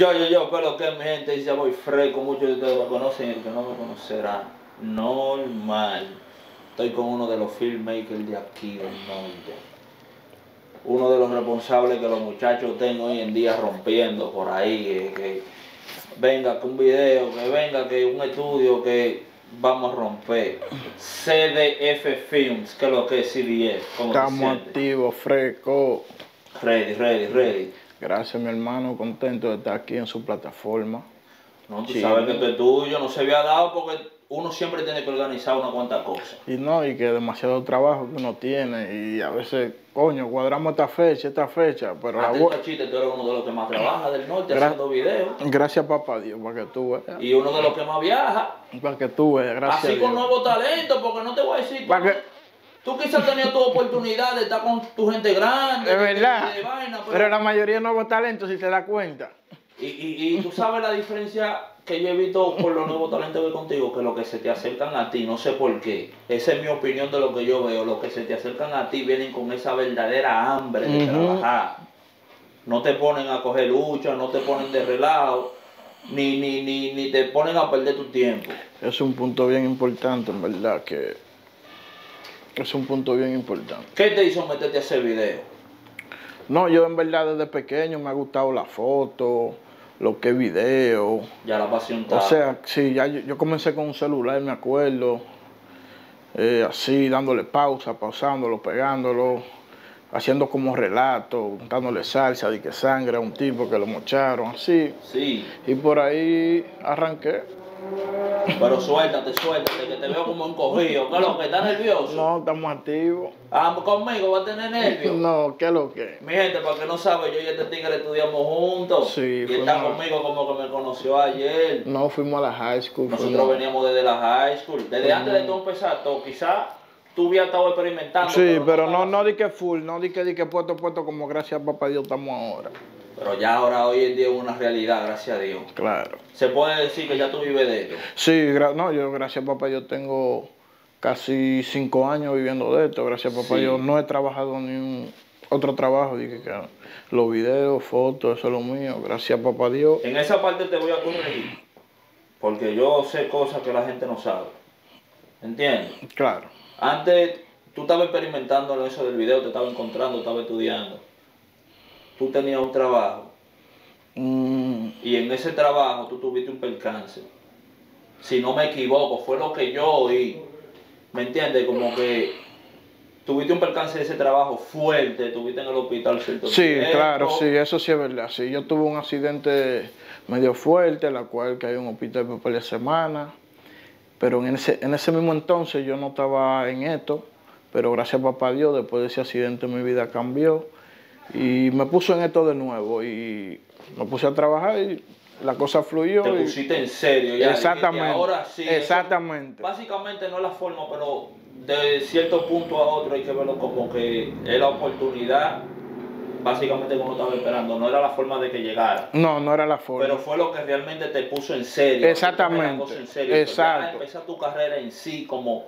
Yo, yo, yo, pero que mi gente dice voy fresco, muchos de ustedes me conocen, el que no me conocerá, normal. Estoy con uno de los filmmakers de aquí del norte. Uno de los responsables que los muchachos tengo hoy en día rompiendo por ahí, que, que venga que un video, que venga que un estudio, que vamos a romper. CDF Films, que es lo que es CDF. ¿cómo te Estamos activos, fresco. Ready, ready, ready. Gracias, mi hermano, contento de estar aquí en su plataforma. No, tú sabes que esto es tuyo, no se había dado porque uno siempre tiene que organizar una cuanta cosas. Y no, y que demasiado trabajo que uno tiene. Y a veces, coño, cuadramos esta fecha, esta fecha. Pero la Antes de chiste, tú eres uno de los que más trabaja del norte Gra- haciendo videos. Gracias, papá Dios, para que tú veas. Y uno de los que más viaja. Para que tú veas, gracias. Así con nuevos talentos, porque no te voy a decir. Pa' que- Tú quizás tenías tu oportunidad de estar con tu gente grande. Es verdad. de vaina, pero- Pero la mayoría de nuevos talentos, si te das cuenta. Y, y, y tú sabes la diferencia que yo he visto por los nuevos talentos que contigo, que los que se te acercan a ti, no sé por qué, esa es mi opinión de lo que yo veo, los que se te acercan a ti vienen con esa verdadera hambre de trabajar. No te ponen a coger lucha, no te ponen de relajo, ni, ni, ni, ni te ponen a perder tu tiempo. Es un punto bien importante, en verdad, que es un punto bien importante. ¿Qué te hizo meterte a hacer video? No, yo en verdad desde pequeño me ha gustado la foto, lo que es video. Ya la pasión. O sea, sí, ya yo, yo comencé con un celular, me acuerdo, eh, así, dándole pausa, pausándolo, pegándolo, haciendo como relato, dándole salsa, de que sangre a un tipo que lo mocharon, así. sí, Y por ahí arranqué. Pero suéltate, suéltate, que te veo como encogido. ¿Qué es lo que está nervioso? No, estamos activos. Ah, conmigo va a tener nervios. No, ¿qué es lo que? Mi gente, para que no sabe, yo y este tigre estudiamos juntos. Sí, y está conmigo como que me conoció ayer. No, fuimos a la high school. Nosotros fuimos- veníamos desde la high school. Desde antes de todo empezar, todo. Quizás tú hubieras estado experimentando. Sí, pero no, no di que full, no di que, di que puesto, puesto como gracias a papá Dios estamos ahora. Pero ya ahora, hoy en día, es una realidad, gracias a Dios. Claro. Se puede decir que ya tú vives de ello. Sí, no, yo gracias a papá Dios tengo casi cinco años viviendo de esto. Gracias a papá Sí. Dios no he trabajado ni un otro trabajo. Dije que los videos, fotos, eso es lo mío. Gracias a papá Dios. En esa parte te voy a corregir. Porque yo sé cosas que la gente no sabe. ¿Entiendes? Claro. Antes tú estabas experimentando en eso del video, te estaba encontrando, estabas estudiando. Tú tenías un trabajo Mm, y en ese trabajo tú tuviste un percance. Si no me equivoco, fue lo que yo oí. ¿Me entiendes? Como que tuviste un percance de ese trabajo fuerte, tuviste en el hospital cierto Sí, tiempo. claro, sí, eso sí es verdad. Sí, yo tuve un accidente medio fuerte, la cual caí en un hospital por varias semanas. Pero en ese, en ese mismo entonces yo no estaba en esto. Pero gracias a papá Dios, después de ese accidente mi vida cambió. Y me puso en esto de nuevo. Y me puse a trabajar y la cosa fluyó. Te y- pusiste en serio ya. Exactamente, Ahora sí. eso exactamente. básicamente no es la forma, pero de cierto punto a otro hay que verlo como que es la oportunidad. Básicamente como estaba esperando. No era la forma de que llegara. No, no era la forma. Pero fue lo que realmente te puso en serio. Exactamente, en serio. Exacto. Empezar tu carrera en sí como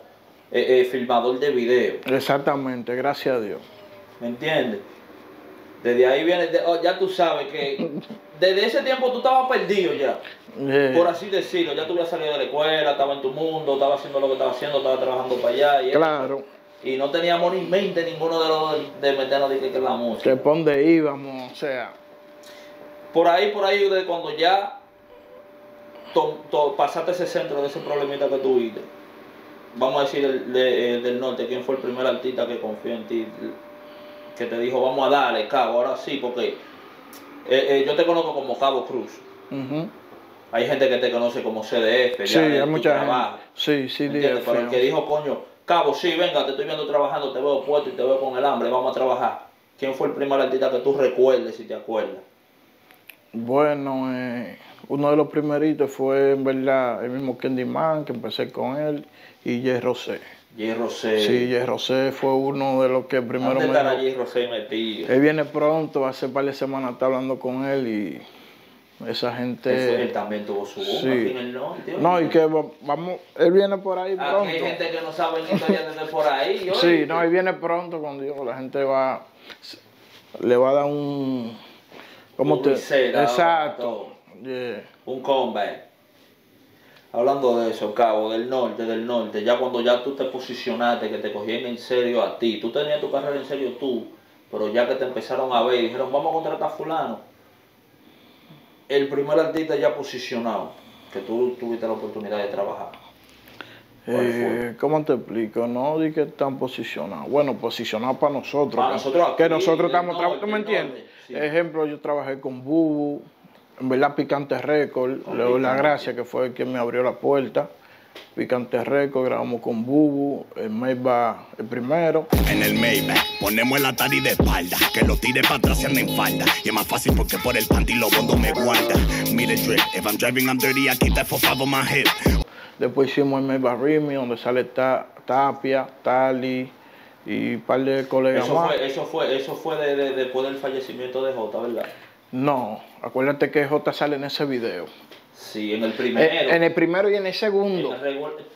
eh, eh, filmador de video. Exactamente, gracias a Dios. ¿Me entiendes? Desde ahí viene, de- oh, ya tú sabes que desde ese tiempo tú estabas perdido ya. Por así decirlo, ya tú habías salido de la escuela, estaba en tu mundo, estaba haciendo lo que estaba haciendo, estaba trabajando para allá. Y, eso. claro, y no teníamos ni mente ninguno de los de meternos de que, que la música. que por dónde íbamos, o sea. Por ahí, por ahí, de cuando ya to- to- pasaste ese centro de ese problemita que tuviste, vamos a decir de- eh, del norte, ¿quién fue el primer artista que confió en ti? Que te dijo, vamos a darle, Cabo, ahora sí, porque eh, eh, yo te conozco como Cabo Cruz. Hay gente que te conoce como CDF, ya hay mucha trabajo. gente. Sí, sí, el que dijo, coño, Cabo, sí, venga, te estoy viendo trabajando, te veo puesto y te veo con el hambre, vamos a trabajar. ¿Quién fue el primer artista que tú recuerdes, si te acuerdas? Bueno, eh, uno de los primeritos fue en verdad el mismo Candyman, que empecé con él, y Jay Rosé. J. Rosé. Sí, Jay Rosé fue uno de los que primero ¿Dónde me estará dijo, J. Rosé metido? Él viene pronto, hace par de semanas está hablando con él y esa gente... él también tuvo su boom sí. en el norte. No, y que va- vamos, él viene por ahí Aquí pronto. hay gente que no sabe ni historia desde por ahí. oye. Sí, no, él viene pronto cuando digo, la gente va, le va a dar un, ¿cómo te? Exacto. Yeah. un comeback. Hablando de eso, Cabo, del norte, del norte, ya cuando ya tú te posicionaste, que te cogían en serio a ti, tú tenías tu carrera en serio tú, pero ya que te empezaron a ver dijeron, vamos a contratar a fulano, el primer artista ya posicionado, que tú tuviste la oportunidad de trabajar. ¿Cuál Eh, ¿Cómo te explico? No di que están posicionados. Bueno, posicionados para nosotros. Para que- nosotros aquí, que nosotros estamos trabajando. ¿Tú me entiendes? sí. Ejemplo, yo trabajé con Bubu, en verdad Picante Record. Con Le doy la gracia que fue el que me abrió la puerta. Picante Record, grabamos con Bubu, el Maybach el primero. En el Maybach ponemos el Atari de espalda, que lo tire para atrás y anda en falda. Y es más fácil porque por el panty lo bondo me guarda. Mire drip, if I'm driving I'm dirty, I keep that for five on my hip. Después hicimos el Maybach Remy, donde sale Ta- Tapia, Tali y un par de colegas Eso más. fue, eso fue, eso fue de- de- después del fallecimiento de Jota, ¿verdad? No, acuérdate que J sale en ese video. Sí, en el primero. Eh, en el primero y en el en segundo.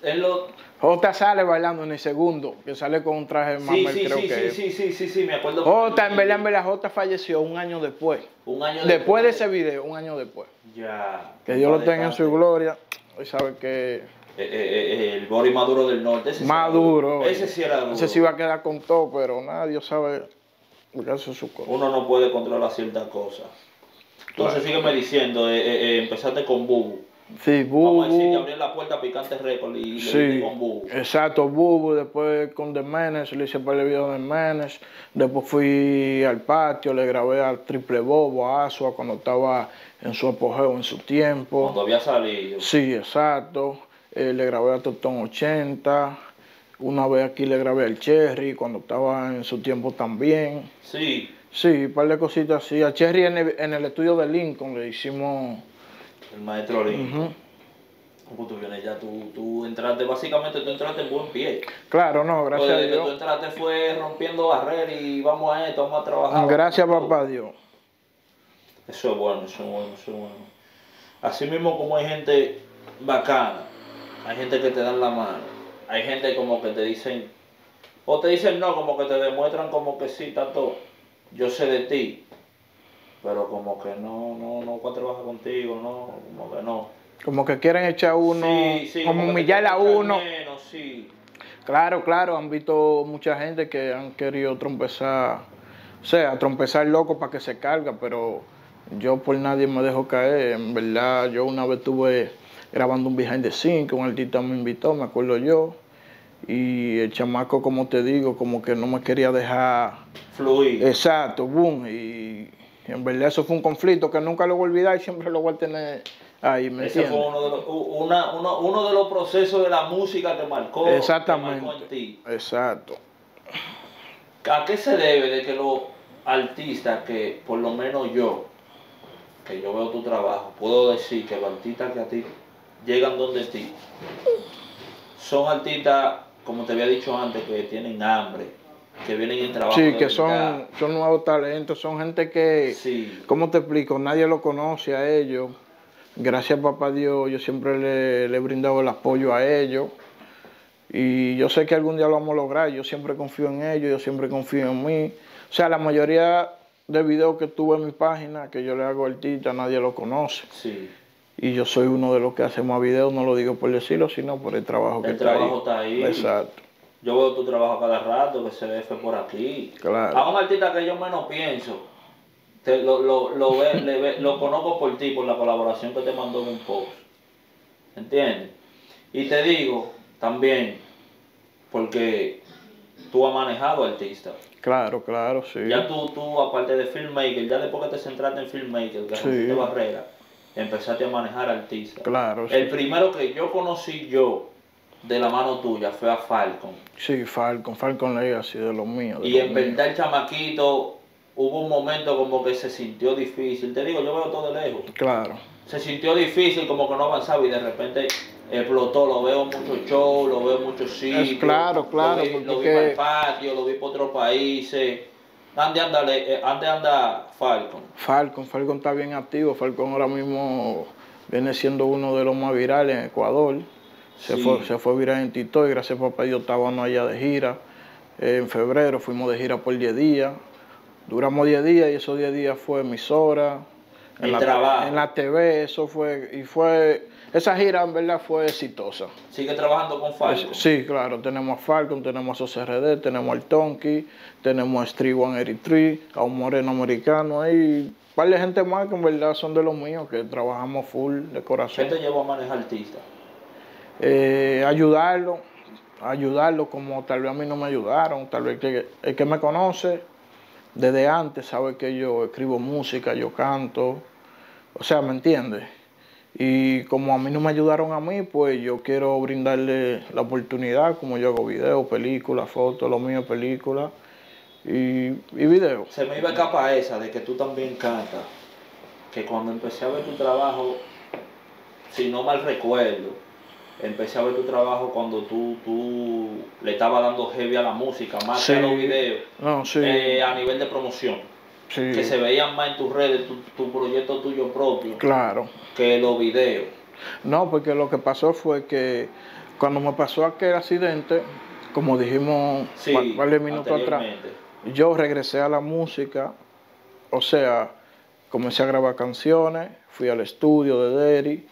el lo- J sale bailando en el segundo, que sale con un traje más Sí, sí, creo sí, que sí, sí, sí, sí, sí, me acuerdo. J, en verdad, en verdad, J falleció un año después. Un año Después de ese video, un año después. Ya. Que Dios lo tenga en su gloria. Hoy sabe que Eh, eh, eh, el Boris Maduro del Norte. Ese sí más era duro. Ese sí era duro. Ese sí va a quedar con todo, pero sabe hace su cosa. Uno no puede controlar ciertas cosas. Entonces Claro. sígueme diciendo, eh, eh, eh, empezaste con Bubu. Sí, Vamos a decir que Bubu. abrió la puerta a Picante Record y le Sí, diste con Bubu. exacto, Bubu, después con The Menace, le hice para el video de Menace, después fui al patio, le grabé al Triple Bobo, a Asua, cuando estaba en su apogeo, en su tiempo. Cuando había salido. Sí, exacto, Eh, le grabé a Totón 80, una vez aquí le grabé al Cherry, cuando estaba en su tiempo también. Sí. Sí, un par de cositas así. A Cherry en el, en el estudio de Lincoln le hicimos... El maestro Lin. Ujú. Como tú vienes ya, tú, tú entraste, básicamente tú entraste en buen pie. Claro, no, gracias a que tú Dios. entraste fue rompiendo barreras y vamos a esto, vamos a trabajar. Gracias, papá Dios. Eso es bueno, eso es bueno, eso es bueno. Así mismo como hay gente bacana, hay gente que te dan la mano, hay gente como que te dicen, o te dicen no, como que te demuestran como que sí, tanto, yo sé de ti, pero como que no, no, no voy a trabajar contigo, no, como que no. Como que quieren echar uno, Sí, sí, como te humillar a uno. menos, sí. Claro, claro, han visto mucha gente que han querido trompezar, o sea, trompezar loco para que se carga, pero yo por nadie me dejo caer. En verdad, yo una vez estuve grabando un behind the scene que un artista me invitó, me acuerdo yo, y el chamaco, como te digo, como que no me quería dejar Fluir. exacto, boom, y en verdad eso fue un conflicto que nunca lo voy a olvidar y siempre lo voy a tener ahí, ¿me Ese fue uno de, los, una- uno, uno de los procesos de la música que marcó, que marcó en Exactamente, ti. exacto. ¿A qué se debe de que los artistas que, por lo menos yo, que yo veo tu trabajo, puedo decir que los artistas que a ti llegan donde ti, son artistas, como te había dicho antes, que tienen hambre, que vienen en trabajo. Sí, que son, son nuevos talentos, son gente que, Sí, ¿cómo te explico? Nadie lo conoce a ellos. Gracias, papá Dios, yo siempre le, le he brindado el apoyo a ellos. Y yo sé que algún día lo vamos a lograr. Yo siempre confío en ellos, yo siempre confío en mí. O sea, la mayoría de videos que tuve en mi página, que yo le hago artista, nadie lo conoce. sí. Y yo soy uno de los que hace más videos, no lo digo por decirlo, sino por el trabajo que El está trabajo ahí. está ahí. Exacto, Yo veo tu trabajo cada rato, que se ve fue por aquí. claro. A un artista que yo menos pienso, te- lo, lo, lo, ve- le ve- lo conozco por ti, por la colaboración que te mandó en un post. ¿Entiendes? Y te digo también, porque tú has manejado artistas. Claro, claro, sí. Ya tú, tú, aparte de filmmaker, ya después que te centraste en filmmaker, que Sí. barrera, empezaste a manejar artistas. Claro, sí. El primero que yo conocí yo de la mano tuya fue a Falcon. Sí, Falcon, Falcon Legacy de los míos. de Y los en verdad el chamaquito hubo un momento como que se sintió difícil. Te digo, yo veo todo de lejos. Claro, Se sintió difícil, como que no avanzaba y de repente explotó. Lo veo mucho show, lo veo muchos sitios. claro, claro, Lo vi, porque lo vi el patio, lo vi por otros países. Ande anda, eh, ande anda Falcon. Falcon, Falcon está bien activo. Falcon ahora mismo viene siendo uno de los más virales en Ecuador. Se, Sí. fue, se fue viral en TikTok y gracias a papá Dios estábamos allá de gira. Eh, en febrero fuimos de gira por 10 días. Duramos 10 días y esos 10 días fue emisora, en la, trabajo. en la TV, eso fue, y fue, esa gira en verdad fue exitosa. Sigue trabajando con Falco. Sí, claro, tenemos a Falcon, tenemos a OCRD, tenemos al Tonky, tenemos a Street 183, a un moreno americano, hay un par de gente más que en verdad son de los míos, que trabajamos full de ¿Qué corazón. te llevó a manejar artista? Eh, ayudarlo, ayudarlo como tal vez a mí no me ayudaron, tal vez el que me conoce desde antes sabe que yo escribo música, yo canto, o sea, ¿me entiendes? Y como a mí no me ayudaron a mí, pues yo quiero brindarle la oportunidad, como yo hago videos, películas, fotos, lo mío películas y, y videos. Se me iba a escapar esa de que tú también cantas. Que cuando empecé a ver tu trabajo, si no mal recuerdo, empecé a ver tu trabajo cuando tú, tú le estabas dando heavy a la música, más que a los videos, No, sí, eh, a nivel de promoción. sí, Que se veían más en tus redes, tu, tu proyecto tuyo propio, claro. que los videos. No, porque lo que pasó fue que cuando me pasó aquel accidente, como dijimos varios minutos atrás, yo regresé a la música, o sea, comencé a grabar canciones, fui al estudio de Derry.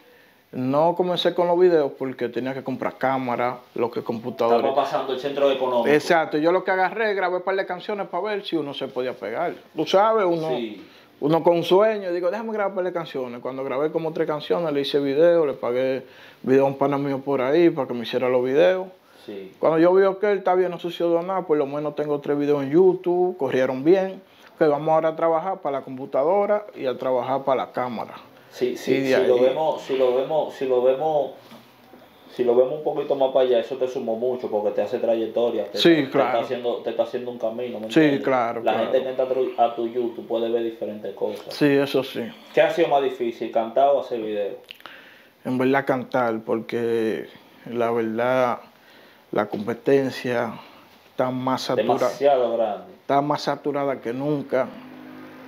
No comencé con los videos porque tenía que comprar cámara, lo que computadores. Estamos pasando el centro económico. Exacto, yo lo que agarré, grabé un par de canciones para ver si uno se podía pegar. Tú sabes, uno, Sí. uno con sueño, digo, déjame grabar un par de canciones. Cuando grabé como tres canciones, le hice video, le pagué video a un pana mío por ahí para que me hiciera los videos. Sí. Cuando yo vi que él está bien, no sucedió nada, por lo menos tengo tres videos en YouTube, corrieron bien. Que vamos ahora a trabajar para la computadora y a trabajar para la cámara. Sí, sí, si ahí- lo vemos, si lo vemos, si lo vemos, si lo vemos un poquito más para allá, eso te sumó mucho porque te hace trayectoria, te, Sí, te claro. está haciendo, te está haciendo un camino, ¿me Sí, claro, La claro. gente que entra a tu- a tu YouTube puede ver diferentes cosas. Sí, eso sí. ¿Qué ha sido más difícil, cantar o hacer video? En verdad cantar, porque la verdad la competencia está más saturada. Demasiado grande. está más saturada que nunca,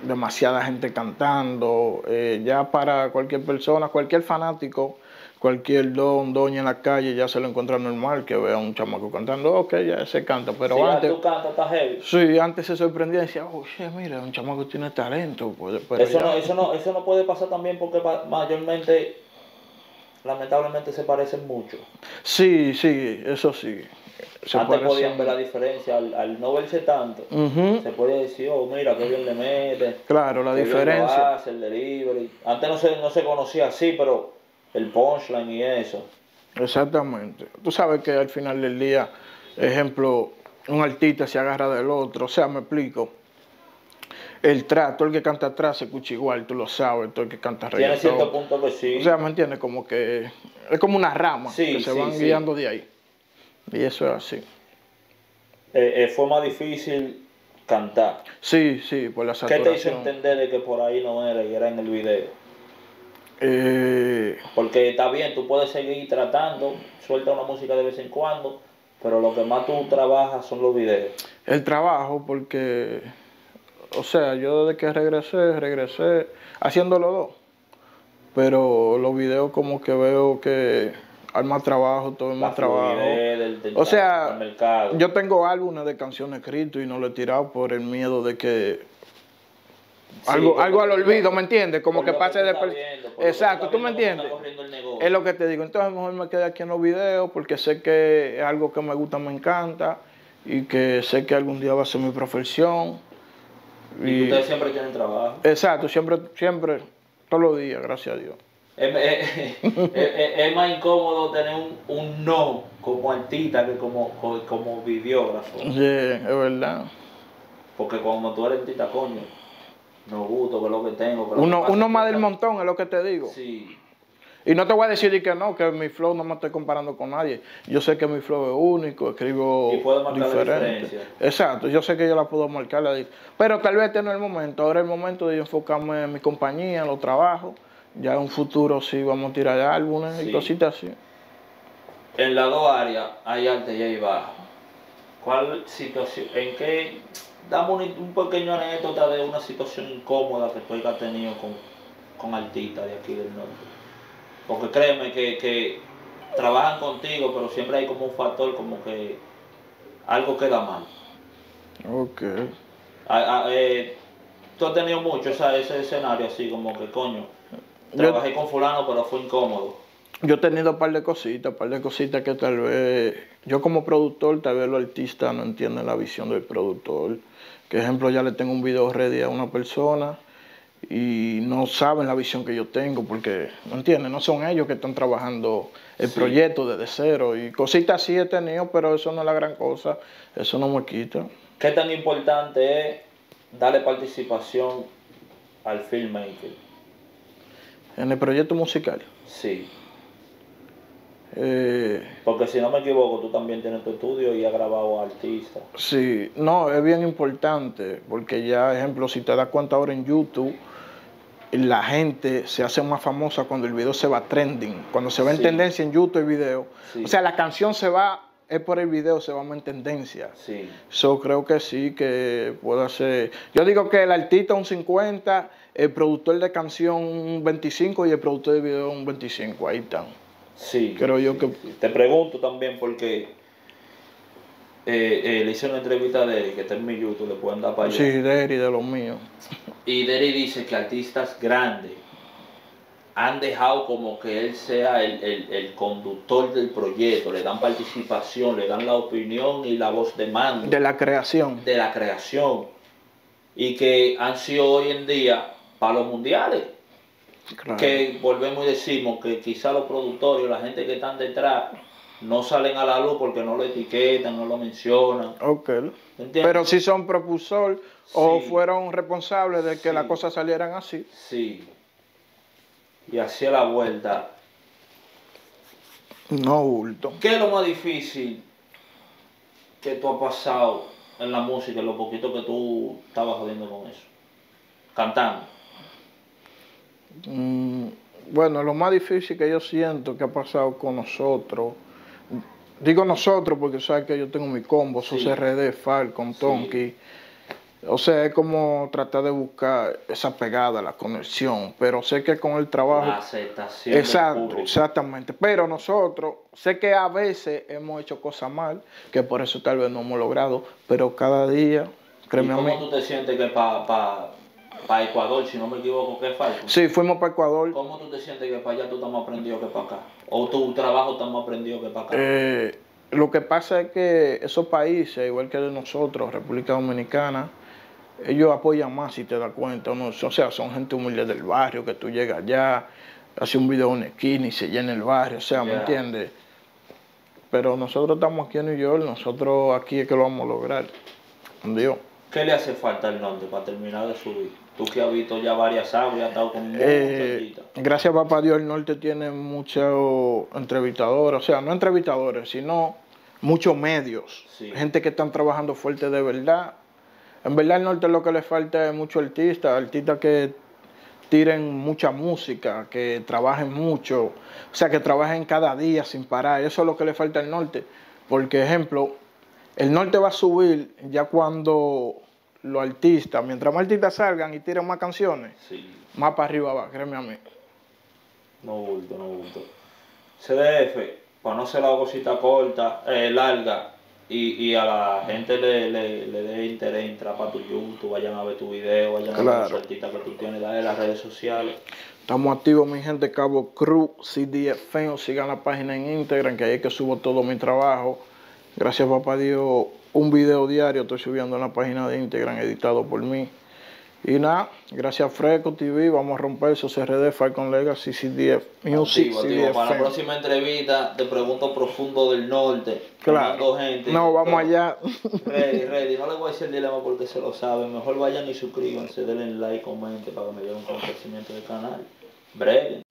demasiada gente cantando, eh, ya para cualquier persona, cualquier fanático, cualquier don, doña en la calle ya se lo encuentra normal que vea a un chamaco cantando, ok, ya se canta, pero ya antes, tú cantas, está heavy. sí, antes se sorprendía y decía, shit, mira, un chamaco tiene talento, pues, pero Eso ya- no, eso, no, eso no puede pasar también porque mayormente, lamentablemente, se parecen mucho. sí, sí, eso sí, se Antes podían ver la diferencia, al, al no verse tanto, se puede decir, oh, mira, qué bien le mete. claro, la lo diferencia, hace, el delivery. Antes no se, no se conocía así, pero el punchline y eso. Exactamente. Tú sabes que al final del día, ejemplo, un artista se agarra del otro, o sea, me explico. El trato, el que canta atrás se escucha igual, tú lo sabes, todo el que canta Tiene reggaetón. cierto punto que sí. O sea, ¿me entiendes? Como que es como una rama Sí, que se sí, van sí. guiando de ahí. Y eso es así. Eh, eh, fue más difícil cantar. Sí, sí, por la ¿Qué te hizo saturación. entender de que por ahí no era y era en el video? Eh, Porque está bien, tú puedes seguir tratando, suelta una música de vez en cuando, pero lo que más tú trabajas son los videos. el trabajo, porque, o sea, yo desde que regresé, regresé haciendo los dos. Pero los videos como que veo que hay más trabajo, todo es más trabajo. fluidez del, del O sea, del mercado. Yo tengo álbumes de canciones escritos y no lo he tirado por el miedo de que Sí, algo, algo al olvido, ¿me entiendes? Como que pase de... viendo, Exacto, ¿tú me entiendes? Es lo que te digo. Entonces mejor me quedé aquí en los videos porque sé que es algo que me gusta, me encanta y que sé que algún día va a ser mi profesión. Y ustedes siempre tienen trabajo. Exacto, siempre, siempre, todos los días, gracias a Dios. Es, es- es- más incómodo tener un, un no como artista que como, co- como videógrafo. Sí, es verdad. Porque cuando tú eres artista, coño, no gusto, que es lo que tengo. que lo que Uno, uno más del montón es lo que te digo. Sí. Y no te voy a decir de que no, que mi flow no me estoy comparando con nadie. Yo sé que mi flow es único, escribo Y puedo marcar la diferente. diferencia. Exacto, yo sé que yo la puedo marcar. la Pero tal vez este no es el momento. Ahora es el momento de yo enfocarme en mi compañía, en los trabajos. Ya en un futuro sí vamos a tirar álbumes Sí. y cositas así. En las dos áreas hay alta y hay baja. ¿Cuál situación, en qué, dame un, un pequeño anécdota de una situación incómoda que tú hayas tenido con, con artistas de aquí del norte? Porque créeme que, que trabajan contigo, pero siempre hay como un factor como que algo queda mal. Ok. A- a- eh, tú has tenido mucho esa- ese escenario así como que coño. Trabajé con fulano pero fue incómodo. Yo he tenido un par de cositas, un par de cositas que tal vez, yo como productor, tal vez los artistas no entienden la visión del productor. Que ejemplo, ya le tengo un video ready a una persona y no saben la visión que yo tengo porque, ¿no entienden? No son ellos que están trabajando el Sí. proyecto desde cero y cositas sí he tenido, pero eso no es la gran cosa, eso no me quita. ¿Qué tan importante es darle participación al filmmaker? En el proyecto musical, Sí. eh, Porque si no me equivoco, tú también tienes tu estudio y has grabado a artistas. Sí, no, es bien importante, porque ya, ejemplo, si te das cuenta ahora en YouTube, la gente se hace más famosa cuando el video se va trending, cuando se va en Sí. tendencia en YouTube el video. Sí. O sea, la canción se va, es por el video, se va más en tendencia. Sí. Yo creo que sí, que puede ser. Yo digo que el artista un 50, el productor de canción un 25 y el productor de video un 25, ahí están. Sí. Creo yo que- sí. Te pregunto también porque eh, eh, le hice una entrevista de Derry, que está en mi YouTube, le pueden dar para allá. Sí, Derry de los míos. Y Derry dice que artistas grandes han dejado como que él sea el, el- el conductor del proyecto, le dan participación, le dan la opinión y la voz de mando De la creación. de la creación. Y que han sido hoy en día para los mundiales. Claro. que volvemos y decimos que quizá los productores o la gente que están detrás no salen a la luz porque no lo etiquetan, no lo mencionan. Ok. ¿Entiendes? Pero si son propulsor o fueron responsables de que Sí. las cosas salieran así. Sí. Y hacia la vuelta. No bulto. ¿Qué es lo más difícil que tú has pasado en la música, en lo poquito que tú estabas jodiendo con eso? Cantando. Mm, bueno, lo más difícil que yo siento que ha pasado con nosotros, digo nosotros porque sabes que yo tengo mi combo, Sí. sos RD, Falcon, Sí. Tonki. O sea, es como tratar de buscar esa pegada, la conexión. Pero sé que con el trabajo. La aceptación. Exacto, exactamente. Pero nosotros, sé que a veces hemos hecho cosas mal, que por eso tal vez no hemos logrado, pero cada día, ¿Y créeme a cómo mí. tú te sientes que para pa, pa Ecuador, si no me equivoco, que es falso? Sí, fuimos para Ecuador. ¿Cómo tú te sientes que para allá tú estás más aprendido que para acá? ¿O tu trabajo está más aprendido que para acá? Eh, lo que pasa es que esos países, igual que de nosotros, República Dominicana, ellos apoyan más si te das cuenta. ¿no? O sea, son gente humilde del barrio, que tú llegas allá, hace un video en una esquina y se llena el barrio, o sea, ¿me entiendes? Pero nosotros estamos aquí en New York, nosotros aquí es que lo vamos a lograr. Dios. ¿Qué le hace falta al norte para terminar de subir? Tú que has visto ya varias aguas y has estado con Eh, artistas. gracias papá Dios, el norte tiene muchos entrevistadores, o sea, no entrevistadores, sino muchos medios, Sí. gente que están trabajando fuerte de verdad. En verdad, el norte lo que le falta es mucho artistas, artistas que tiren mucha música, que trabajen mucho, o sea, que trabajen cada día sin parar. Eso es lo que le falta al norte. Porque, ejemplo, el norte va a subir ya cuando los artistas, mientras más artistas salgan y tiren más canciones, Sí, más para arriba va, créeme a mí. no bulto, no bulto. CDF, para no ser la cosita corta, eh, larga, y, y a la gente le, le, le dé interés entrar para tu YouTube, vayan a ver tu video, vayan a ver los artistas que tú tienes, dale las redes sociales. Estamos activos, mi gente, Cabo Cruz, CDF, o sigan la página en Instagram, que ahí es que subo todo mi trabajo. Gracias, papá Dios, un video diario estoy subiendo en la página de Instagram, editado por mí. Y nada, gracias Fresco TV, vamos a romper esos CRD, Falcon Legacy, CDF, Music, Activo, activo. Para la próxima entrevista te pregunto profundo del norte. Claro. gente. No, vamos Pero- allá. Ready, ready. No les voy a decir el dilema porque se lo saben. Mejor vayan y suscríbanse, denle like, comenten para que me lleven un crecimiento del canal. Breve.